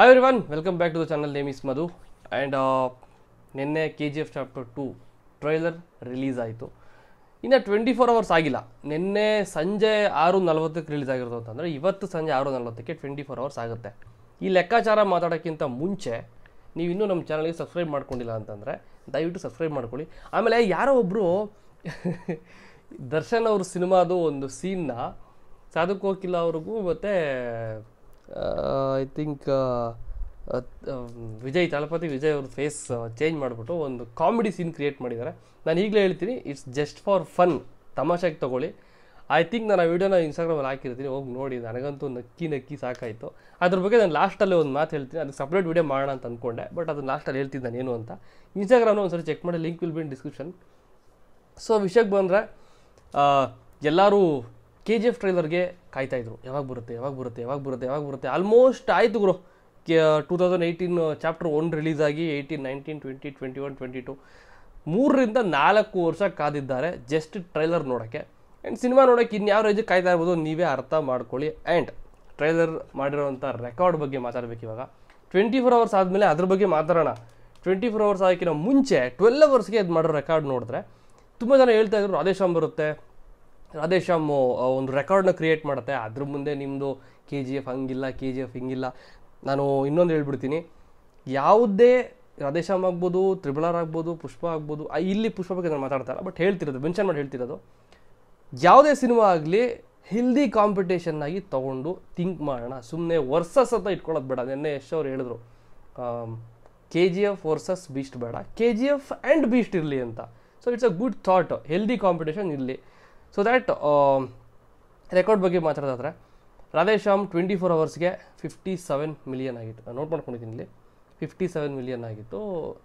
Hi everyone welcome back to the channel name is Madhu and ನಿನ್ನೆ K G F chapter two trailer release ಆಯಿತು. ಇನ್ನು twenty four hours ಆಗಿಲ್ಲ. ನಿನ್ನೆ ಸಂಜೆ ಆರು ನಲ್ವತ್ತಕ್ಕೆ ರಿಲೀಸ್ ಆಗಿರೋದು ಅಂತಂದರೆ ಇವತ್ತು ಸಂಜೆ ಆರು ನಲ್ವತ್ತಕ್ಕೆ ಟ್ವೆಂಟಿ ಫೋರ್ ಅವರ್ಸ್ ಆಗುತ್ತೆ. ಈ ಲೆಕ್ಕಾಚಾರ ಮಾತಾಡೋಕ್ಕಿಂತ ಮುಂಚೆ ನೀವು ನಮ್ಮ ಚಾನಲ್ಗೆ ಸಬ್ಸ್ಕ್ರೈಬ್ ಮಾಡ್ಕೊಂಡಿಲ್ಲ ಅಂತಂದರೆ ದಯವಿಟ್ಟು ಸಬ್ಸ್ಕ್ರೈಬ್ ಮಾಡ್ಕೊಳ್ಳಿ. ಆಮೇಲೆ ಯಾರೋ ಒಬ್ಬರು ದರ್ಶನ್ ಅವ್ರ ಸಿನಿಮಾದು ಒಂದು ಸೀನ್ನ ಸಾಧಕ್ ಕೋಕಿಲ್ಲ ಅವ್ರಿಗೂ ಮತ್ತು ಐ ಥಿಂಕ್ ವಿಜಯ್ ತಲಪತಿ, ವಿಜಯ್ ಅವ್ರ ಫೇಸ್ ಚೇಂಜ್ ಮಾಡಿಬಿಟ್ಟು ಒಂದು ಕಾಮಿಡಿ ಸೀನ್ ಕ್ರಿಯೇಟ್ ಮಾಡಿದ್ದಾರೆ. ನಾನು ಈಗಲೇ ಹೇಳ್ತೀನಿ ಇಟ್ಸ್ ಜಸ್ಟ್ ಫಾರ್ ಫನ್ ತಮಾಷೆಗೆ ತೊಗೊಳ್ಳಿ. ಐ ಥಿಂಕ್ ನಾನು ಆ ವಿಡಿಯೋನ ಇನ್ಸ್ಟಾಗ್ರಾಮಲ್ಲಿ ಹಾಕಿರ್ತೀನಿ. ಹೋಗಿ ನೋಡಿ, ನನಗಂತೂ ನಕ್ಕಿ ನಕ್ಕಿ ಸಾಕಾಯಿತು. ಅದ್ರ ಬಗ್ಗೆ ನಾನು ಲಾಸ್ಟಲ್ಲಿ ಒಂದು ಮಾತು ಹೇಳ್ತೀನಿ. ಅದಕ್ಕೆ ಸಪ್ರೇಟ್ ವಿಡಿಯೋ ಮಾಡೋಣ ಅಂತ ಅಂದ್ಕೊಂಡೆ ಬಟ್ ಅದನ್ನು ಲಾಸ್ಟಲ್ಲಿ ಹೇಳ್ತಿದ್ದೆ ನಾನು ಏನು ಅಂತ. ಇನ್ಸ್ಟಾಗ್ರಾಮ್ನ ಒಂದ್ಸರಿ ಚೆಕ್ ಮಾಡಿ link will be in description so ವಿಷಯಕ್ಕೆ ಬಂದರೆ ಎಲ್ಲರೂ ಕೆ ಜಿ ಎಫ್ ಟ್ರೈಲರ್ಗೆ ಕಾಯ್ತಾಯಿದ್ರು ಯಾವಾಗ ಬರುತ್ತೆ ಯಾವಾಗ ಬರುತ್ತೆ ಯಾವಾಗ ಬರುತ್ತೆ ಯಾವಾಗ ಬರುತ್ತೆ. ಆಲ್ಮೋಸ್ಟ್ ಆಯಿತು ಗುರು. Two thousand eighteen chapter one release ಆಗಿ eighteen nineteen twenty twenty one twenty two ಮೂರರಿಂದ ನಾಲ್ಕು ವರ್ಷ ಕಾದಿದ್ದಾರೆ ಜಸ್ಟ್ ಟ್ರೈಲರ್ ನೋಡೋಕ್ಕೆ. ಆ್ಯಂಡ್ ಸಿನಿಮಾ ನೋಡೋಕ್ಕೆ ಇನ್ಯಾವ ರೇಜಿಗೆ ಕಾಯ್ತಾ ಇರ್ಬೋದು ನೀವೇ ಅರ್ಥ ಮಾಡ್ಕೊಳ್ಳಿ. ಆ್ಯಂಡ್ ಟ್ರೈಲರ್ ಮಾಡಿರೋಂಥ ರೆಕಾರ್ಡ್ ಬಗ್ಗೆ ಮಾತಾಡಬೇಕು ಇವಾಗ. ಟ್ವೆಂಟಿ ಫೋರ್ ಅವರ್ಸ್ ಆದಮೇಲೆ ಅದ್ರ ಬಗ್ಗೆ ಮಾತಾಡೋಣ. ಟ್ವೆಂಟಿ ಫೋರ್ ಅವರ್ಸ್ ಆಗೋಕ್ಕಿಂತ ಮುಂಚೆ ಟ್ವೆಲ್ ಅವರ್ಸ್ಗೆ ಇದು ಮಾಡೋ ರೆಕಾರ್ಡ್ ನೋಡಿದ್ರೆ ತುಂಬ ಜನ ಹೇಳ್ತಾ ಇದ್ರು ಆದೇಶ ಬರುತ್ತೆ ರಾಧೇಶ್ಯಾಮ್ ಒಂದು ರೆಕಾರ್ಡ್ನ ಕ್ರಿಯೇಟ್ ಮಾಡುತ್ತೆ. ಅದ್ರ ಮುಂದೆ ನಿಮ್ಮದು ಕೆ ಜಿ ಎಫ್ ಹಂಗಿಲ್ಲ ಕೆ ಜಿ ಎಫ್ ಹಿಂಗಿಲ್ಲ. ನಾನು ಇನ್ನೊಂದು ಹೇಳ್ಬಿಡ್ತೀನಿ. ಯಾವುದೇ ರಾಧೇಶ್ಯಾಮ್ ಆಗ್ಬೋದು ತ್ರಿಬಲಾರ್ ಆಗ್ಬೋದು, ಪುಷ್ಪ ಆಗ್ಬೋದು ಇಲ್ಲಿ ಪುಷ್ಪ ಬಗ್ಗೆ ನಾನು ಮಾತಾಡ್ತಾ ಇಲ್ಲ ಬಟ್ ಹೇಳ್ತಿರೋದು ಮೆನ್ಷನ್ ಮಾಡಿ ಹೇಳ್ತಿರೋದು. ಯಾವುದೇ ಸಿನಿಮಾ ಆಗಲಿ ಹೆಲ್ದಿ ಕಾಂಪಿಟೇಷನ್ ಆಗಿ ತೊಗೊಂಡು ಥಿಂಕ್ ಮಾಡೋಣ. ಸುಮ್ಮನೆ ವರ್ಸಸ್ ಅಂತ ಇಟ್ಕೊಳ್ಳೋದು ಬೇಡ. ನಿನ್ನೆ ಯಶ್ ಅವ್ರು ಹೇಳಿದ್ರು K G F versus Beast ಬೇಡ. K G F and Beast ಇರಲಿ ಅಂತ. So it's a good thought healthy competition ಇರಲಿ. ಸೊ ದ್ಯಾಟ್ ರೆಕಾರ್ಡ್ ಬಗ್ಗೆ ಮಾತಾಡೋದಾದ್ರೆ, ರಾಧೇಶ್ಯಾಮ್ ಟ್ವೆಂಟಿ ಫೋರ್ ಅವರ್ಸ್ಗೆ ಫಿಫ್ಟಿ ಸೆವೆನ್ ಮಿಲಿಯನ್ ಆಗಿತ್ತು ನೋಟ್ ಮಾಡ್ಕೊಂಡಿದ್ದೀನಿ ಇಲ್ಲಿ. ಫಿಫ್ಟಿ ಸೆವೆನ್ ಮಿಲಿಯನ್ ಆಗಿತ್ತು.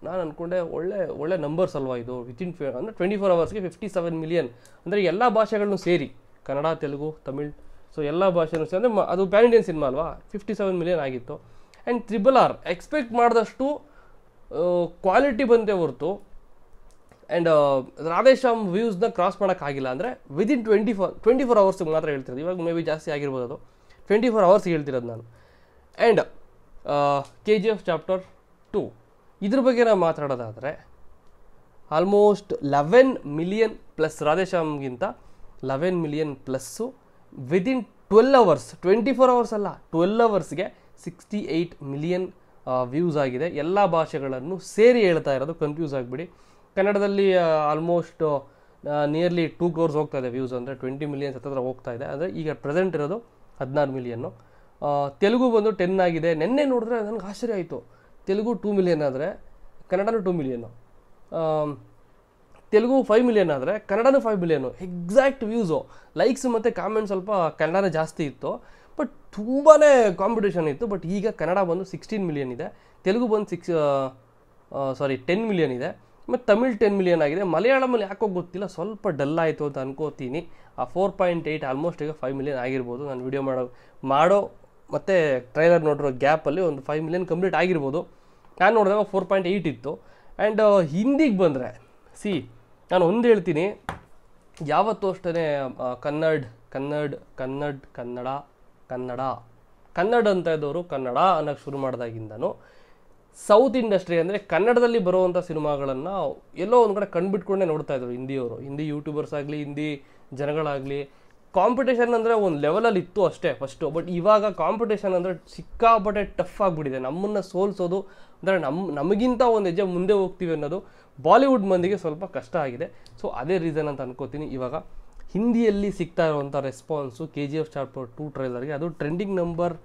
ನಾನು ಅಂದ್ಕೊಂಡೆ ಒಳ್ಳೆ ಒಳ್ಳೆ ನಂಬರ್ಸ್ ಅಲ್ವಾ ಇದು? ವಿತಿನ್ ಫಿ ಅಂದರೆ ಟ್ವೆಂಟಿ ಫೋರ್ ಅವರ್ಸ್ಗೆ ಫಿಫ್ಟಿ ಸೆವೆನ್ ಮಿಲಿಯನ್ ಅಂದರೆ ಎಲ್ಲ ಭಾಷೆಗಳನ್ನು ಸೇರಿ. ಕನ್ನಡ, ತೆಲುಗು, ತಮಿಳ್ ಸೊ ಎಲ್ಲ ಭಾಷೆನೂ ಸೇರಿ. ಅಂದರೆ ಅದು ಪ್ಯಾನ್ ಇಂಡಿಯನ್ ಸಿನಿಮಾ ಅಲ್ವಾ? ಫಿಫ್ಟಿ ಸೆವೆನ್ ಮಿಲಿಯನ್ ಆಗಿತ್ತು. ಆ್ಯಂಡ್ ತ್ರಿಬಲ್ ಆರ್ ಎಕ್ಸ್ಪೆಕ್ಟ್ ಮಾಡಿದಷ್ಟು ಕ್ವಾಲಿಟಿ ಬಂದೇ ಹೊರತು ಆ್ಯಂಡ್ ರಾಧೇಶ್ಯಾಮ್ ವ್ಯೂಸ್ನ ಕ್ರಾಸ್ ಮಾಡೋಕ್ಕಾಗಿಲ್ಲ ಅಂದರೆ within twenty four twenty four ಅವರ್ಸ್ಗೆ ಮಾತ್ರ ಹೇಳ್ತಿರೋದು. ಇವಾಗ ಮೇ ಬಿ ಜಾಸ್ತಿ ಆಗಿರ್ಬೋದು ಅದು. ಟ್ವೆಂಟಿ ಫೋರ್ ಅವರ್ಸ್ಗೆ ಹೇಳ್ತಿರೋದು ನಾನು. And K G F chapter two ಇದ್ರ ಬಗ್ಗೆ ನಾವು ಮಾತಾಡೋದಾದರೆ almost eleven million plus ರಾಧೇಶ್ಯಾಮ್ಗಿಂತ eleven million plus within twelve hours twenty four hours ಅಲ್ಲ ಟ್ವೆಲ್ ಅವರ್ಸ್ಗೆ ಸಿಕ್ಸ್ಟಿ ಏಯ್ಟ್ ಮಿಲಿಯನ್ ವ್ಯೂಸ್ ಆಗಿದೆ. ಎಲ್ಲ ಭಾಷೆಗಳನ್ನು ಸೇರಿ ಹೇಳ್ತಾ ಇರೋದು ಕನ್ಫ್ಯೂಸ್ ಆಗಿಬಿಡಿ. ಕನ್ನಡದಲ್ಲಿ ಆಲ್ಮೋಸ್ಟ್ ನಿಯರ್ಲಿ ಟೂ ಕ್ರೋರ್ಸ್ ಹೋಗ್ತಾ ಇದೆ ವ್ಯೂಸ್ ಅಂದರೆ ಟ್ವೆಂಟಿ ಮಿಲಿಯನ್ಸ್ ಹತ್ತಿರ ಹೋಗ್ತಾ ಇದೆ. ಅಂದರೆ ಈಗ ಪ್ರೆಸೆಂಟ್ ಇರೋದು ಹದಿನಾರು ಮಿಲಿಯನ್ನು ತೆಲುಗು ಬಂದು ಟೆನ್ ಆಗಿದೆ. ನಿನ್ನೆ ನೋಡಿದ್ರೆ ನನಗೆ ಆಶ್ಚರ್ಯ ಆಯಿತು. ತೆಲುಗು ಟೂ ಮಿಲಿಯನ್ ಆದರೆ, ಕನ್ನಡನೂ ಟೂ ಮಿಲಿಯನ್ನು ತೆಲುಗು ಫೈವ್ ಮಿಲಿಯನ್ ಆದರೆ, ಕನ್ನಡನೂ ಫೈವ್ ಮಿಲಿಯನು ಎಕ್ಸಾಕ್ಟ್ ವ್ಯೂಸು ಲೈಕ್ಸ್ ಮತ್ತು ಕಾಮೆಂಟ್ ಸ್ವಲ್ಪ ಕನ್ನಡನೇ ಜಾಸ್ತಿ ಇತ್ತು. ಬಟ್ ತುಂಬಾ ಕಾಂಪಿಟೇಷನ್ ಇತ್ತು. ಬಟ್ ಈಗ ಕನ್ನಡ ಬಂದು ಸಿಕ್ಸ್ಟೀನ್ ಮಿಲಿಯನ್ ಇದೆ. ತೆಲುಗು ಬಂದು ಸಿಕ್ಸ್ ಸಾರಿ ಟೆನ್ ಮಿಲಿಯನ್ ಇದೆ. ಮತ್ತು ತಮಿಳ್ ಟೆನ್ ಮಿಲಿಯನ್ ಆಗಿದೆ. ಮಲಯಾಳಮಲ್ಲಿ ಯಾಕೋ ಗೊತ್ತಿಲ್ಲ, ಸ್ವಲ್ಪ ಡಲ್ ಆಯಿತು ಅಂತ ಅನ್ಕೋತೀನಿ. ಆ ಫೋರ್ ಪಾಯಿಂಟ್ ಏಯ್ಟ್ ಆಲ್ಮೋಸ್ಟ್ ಈಗ ಫೈವ್ ಮಿಲಿಯನ್ ಆಗಿರ್ಬೋದು. ನಾನು ವಿಡಿಯೋ ಮಾಡೋ ಮಾಡೋ, ಮತ್ತು ಟ್ರೈಲರ್ ನೋಡಿರೋ ಗ್ಯಾಪಲ್ಲಿ ಒಂದು ಫೈವ್ ಮಿಲಿಯನ್ ಕಂಪ್ಲೀಟ್ ಆಗಿರ್ಬೋದು. ನಾನು ನೋಡಿದಾಗ ಫೋರ್ ಪಾಯಿಂಟ್ ಏಯ್ಟ್ ಇತ್ತು. ಆ್ಯಂಡ್ ಹಿಂದಿಗೆ ಬಂದರೆ ಸಿ ನಾನು ಒಂದು ಹೇಳ್ತೀನಿ. ಯಾವತ್ತೂ ಅಷ್ಟೇ ಕನ್ನಡ್, ಕನ್ನಡ ಕನ್ನಡ ಕನ್ನಡ ಕನ್ನಡ ಕನ್ನಡ ಅಂತ ಇದ್ದವರು ಕನ್ನಡ ಅನ್ನೋಕ್ಕೆ ಶುರು ಮಾಡಿದಾಗಿಂದನೂ ಸೌತ್ ಇಂಡಸ್ಟ್ರಿ ಅಂದರೆ ಕನ್ನಡದಲ್ಲಿ ಬರುವಂಥ ಸಿನಿಮಾಗಳನ್ನು ಎಲ್ಲೋ ಒಂದು ಕಡೆ ಕಂಡುಬಿಟ್ಕೊಂಡೇ ನೋಡ್ತಾ ಇದ್ರು ಹಿಂದಿಯವರು. ಹಿಂದಿ ಯೂಟ್ಯೂಬರ್ಸ್ ಆಗಲಿ, ಹಿಂದಿ ಜನಗಳಾಗಲಿ. ಕಾಂಪಿಟೇಷನ್ ಅಂದರೆ ಒಂದು ಲೆವೆಲಲ್ಲಿ ಇತ್ತು ಅಷ್ಟೇ ಫಸ್ಟು ಬಟ್ ಇವಾಗ ಕಾಂಪಿಟೇಷನ್ ಅಂದರೆ ಸಿಕ್ಕಾಪಟ್ಟೆ ಟಫ್ ಆಗಿಬಿಟ್ಟಿದೆ. ನಮ್ಮನ್ನು ಸೋಲ್ಸೋದು ಅಂದರೆ ನಮ್ಮ ನಮಗಿಂತ ಒಂದು ಹೆಜ್ಜೆ ಮುಂದೆ ಹೋಗ್ತೀವಿ ಅನ್ನೋದು ಬಾಲಿವುಡ್ ಮಂದಿಗೆ ಸ್ವಲ್ಪ ಕಷ್ಟ ಆಗಿದೆ. ಸೊ ಅದೇ ರೀಸನ್ ಅಂತ ಅನ್ಕೋತೀನಿ. ಇವಾಗ ಹಿಂದಿಯಲ್ಲಿ ಸಿಗ್ತಾ ಇರುವಂಥ response K G F chapter two ಟ್ರೈಲರ್ಗೆ ಅದು trending number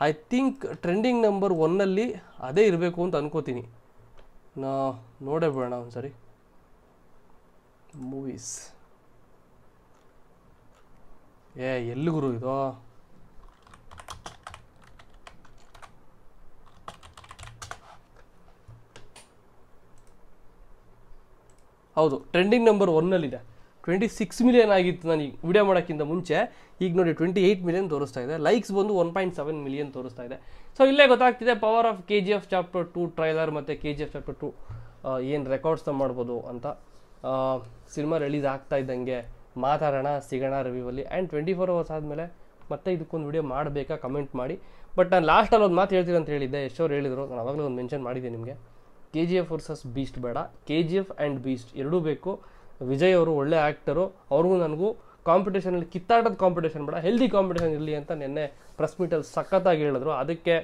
I think trending number ಒನ್ನಲ್ಲಿ ಅದೇ ಇರಬೇಕು ಅಂತ ಅನ್ಕೋತೀನಿ. ನಾ ನೋಡೇ ಬಿಡೋಣ ಒಂದ್ಸರಿ. ಮೂವೀಸ್ ಏ ಎಲ್ಲಿಗುರು ಇದು? ಹೌದು ಟ್ರೆಂಡಿಂಗ್ ನಂಬರ್ ಒನ್ನಲ್ಲಿದೆ ಟ್ವೆಂಟಿ ಸಿಕ್ಸ್ ಮಿಲಿಯನ್ ಆಗಿತ್ತು ನಾನು ಈಗ ವಿಡಿಯೋ ಮಾಡೋಕ್ಕಿಂತ ಮುಂಚೆ. ಈಗ ನೋಡಿ ಟ್ವೆಂಟಿ ಏಯ್ಟ್ ಮಿಲಿಯನ್ ತೋರಿಸ್ತಾ ಇದೆ. ಲೈಕ್ಸ್ ಬಂದು ಒನ್ ಪಾಯಿಂಟ್ ಸೆವೆನ್ ಮಿಲಿಯನ್ ತೋರಿಸ್ತಾ ಇದೆ. ಸೊ ಇಲ್ಲೇ ಗೊತ್ತಾಗ್ತಿದೆ power of K G F chapter two trailer ಮತ್ತು K G F chapter two ಏನು ರೆಕಾರ್ಡ್ಸ್ನ ಮಾಡ್ಬೋದು ಅಂತ ಸಿನಿಮಾ ರಿಲೀಸ್ ಆಗ್ತಾ ಇದ್ದಂಗೆ ಮಾತಾಡೋಣ, ಸಿಗೋಣ ರಿವ್ಯೂವಲ್ಲಿ ಆ್ಯಂಡ್ ಟ್ವೆಂಟಿ ಫೋರ್ ಅವರ್ಸ್ ಆದಮೇಲೆ ಮತ್ತೆ ಇದಕ್ಕೊಂದು ವಿಡಿಯೋ ಮಾಡಬೇಕಾ ಕಮೆಂಟ್ ಮಾಡಿ. ಬಟ್ ನಾನು ಲಾಸ್ಟಲ್ಲಿ ಒಂದು ಮಾತು ಹೇಳ್ತೀನಿ ಅಂತ ಹೇಳಿದ್ದೆ. ಎಷ್ಟೋರು ಹೇಳಿದರು. ನಾನು ಅವಾಗಲೇ ಒಂದು ಮೆನ್ಷನ್ ಮಾಡಿದ್ದೆ ನಿಮಗೆ. K G F versus Beast ಬೇಡ. K G F and Beast ಎರಡೂ ಬೇಕು. ವಿಜಯ್ ಅವರು ಒಳ್ಳೆ ಆ್ಯಕ್ಟರು ಅವ್ರಿಗೂ ನನಗೂ ಕಾಂಪಿಟೇಷನಲ್ಲಿ ಕಿತ್ತಾಟದ ಕಾಂಪಿಟೇಷನ್ ಬೇಡ ಹೆಲ್ದಿ ಕಾಂಪಿಟೇಷನ್ ಇರಲಿ ಅಂತ ನಿನ್ನೆ ಪ್ರೆಸ್ ಮೀಟಲ್ಲಿ ಸಖತ್ತಾಗಿ ಹೇಳಿದ್ರು. ಅದಕ್ಕೆ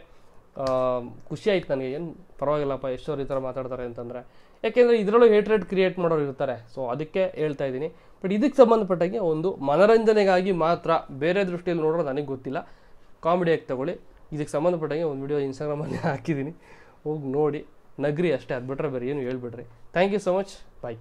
ಖುಷಿ ಆಯ್ತು ನನಗೆ. ಏನು ಪರವಾಗಿಲ್ಲಪ್ಪ ಎಷ್ಟೋರು ಈ ಥರ ಮಾತಾಡ್ತಾರೆ ಅಂತಂದರೆ. ಯಾಕೆಂದರೆ ಇದರಲ್ಲೂ ಹೇಟ್ರೇಟ್ ಕ್ರಿಯೇಟ್ ಮಾಡೋರು ಇರ್ತಾರೆ. ಸೊ ಅದಕ್ಕೆ ಹೇಳ್ತಾ ಇದ್ದೀನಿ. ಬಟ್ ಇದಕ್ಕೆ ಸಂಬಂಧಪಟ್ಟಂಗೆ ಒಂದು ಮನರಂಜನೆಗಾಗಿ ಮಾತ್ರ ಬೇರೆ ದೃಷ್ಟಿಯಲ್ಲಿ ನೋಡೋದು ನನಗೆ ಗೊತ್ತಿಲ್ಲ. ಕಾಮಿಡಿಯಾಗಿ ತಗೊಳ್ಳಿ. ಇದಕ್ಕೆ ಸಂಬಂಧಪಟ್ಟಂಗೆ ಒಂದು ವಿಡಿಯೋ ಇನ್ಸ್ಟಾಗ್ರಾಮಲ್ಲಿ ಹಾಕಿದ್ದೀನಿ. ಹೋಗಿ ನೋಡಿ. ನಗ್ರಿ ಅಷ್ಟೇ. ಅದು ಬಿಟ್ರೆ ಬೇರೆ ಏನು ಹೇಳ್ಬಿಡ್ರಿ. Thank you so much bye